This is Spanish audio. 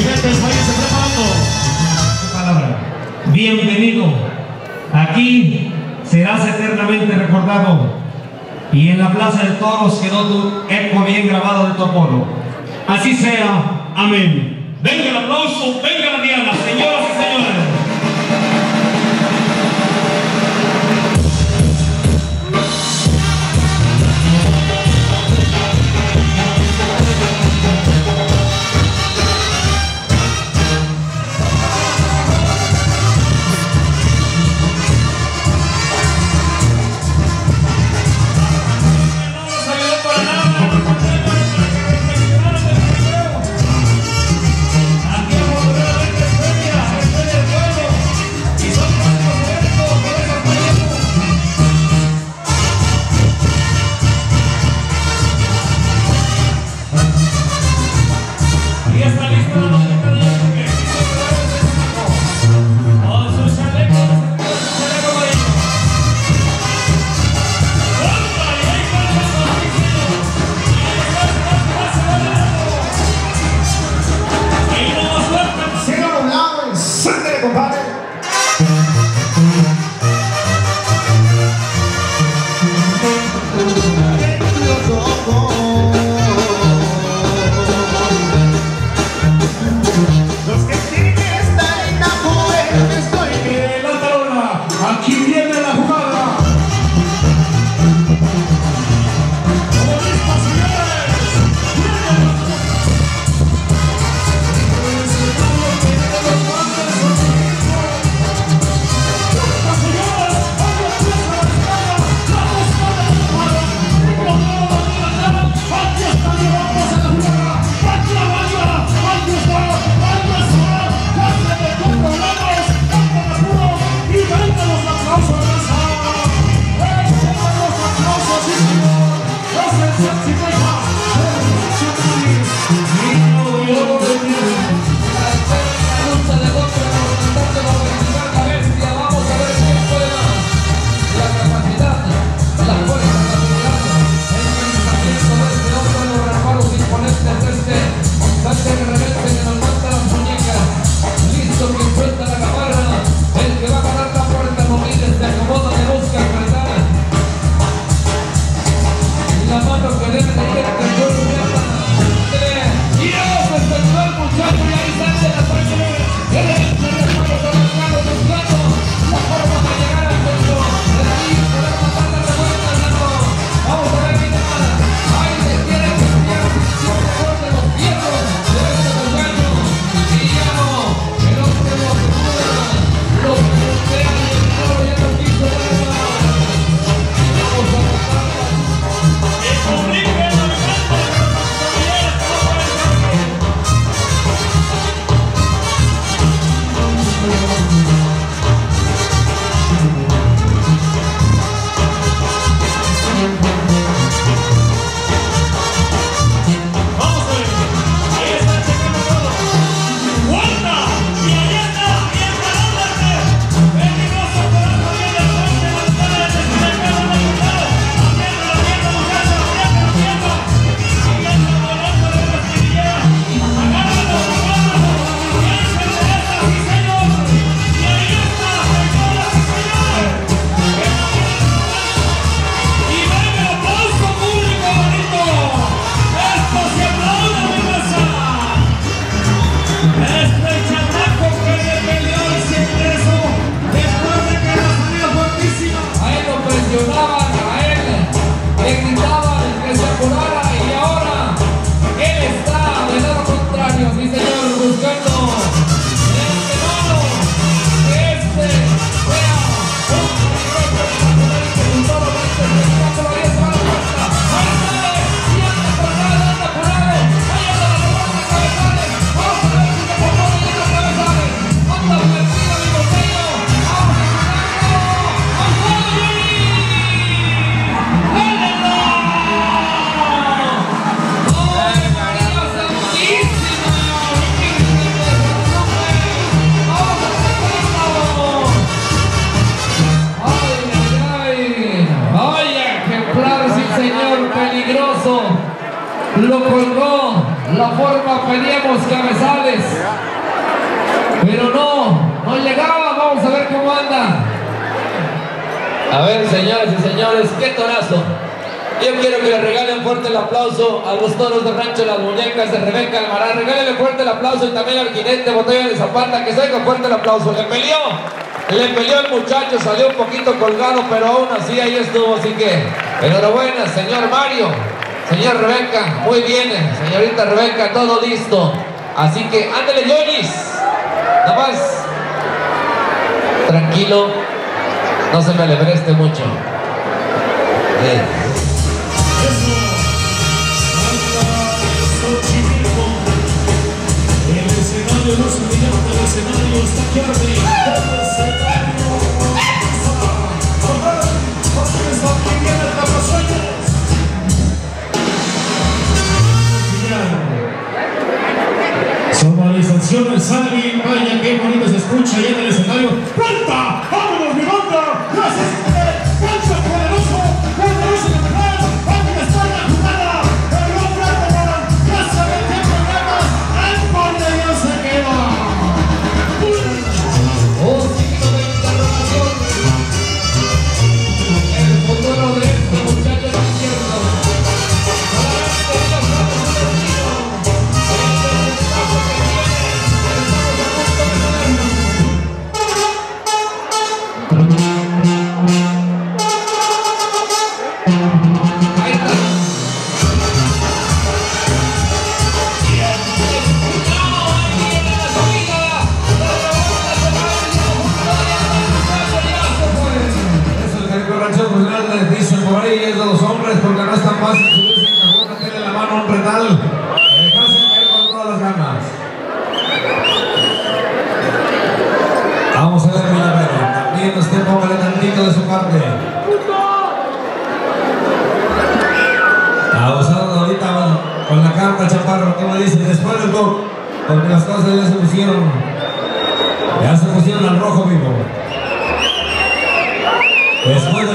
Jinetes, váyanse preparando. Palabra. Bienvenido. Aquí serás eternamente recordado. Y en la plaza de toros quedó tu eco bien grabado de tu apolo. Así sea. Amén. Venga el aplauso, venga la diana, señoras y señores. La forma pedíamos cabezales. Pero no, no llegaba. Vamos a ver cómo anda. A ver, señoras y señores, qué torazo. Yo quiero que le regalen fuerte el aplauso a los toros de rancho, las muñecas de Rebeca Almarán. Regálenle fuerte el aplauso y también al jinete Botella de Zapata, que se oiga fuerte el aplauso. Le peleó, le peleó el muchacho, salió un poquito colgado, pero aún así ahí estuvo. Así que, enhorabuena, señor Mario, señor Rebeca, muy bien, señorita Rebeca, todo listo. Así que, ándale, Yonis, nada más, tranquilo, no se me alebreste mucho. Bien. El escenario no se brillante, el escenario está aquí arriba. Buongiorno e salve rancho profesional les dicen por ahí, es de los hombres, porque no es tan fácil subirse en la mano a un y caer con todas las ganas. Vamos a ver. También usted póngale tantito de su parte. Abusado ahorita con la carta, chaparro, ¿qué me dice? Después del gol, porque las cosas ya se pusieron, ya se pusieron al rojo vivo. Después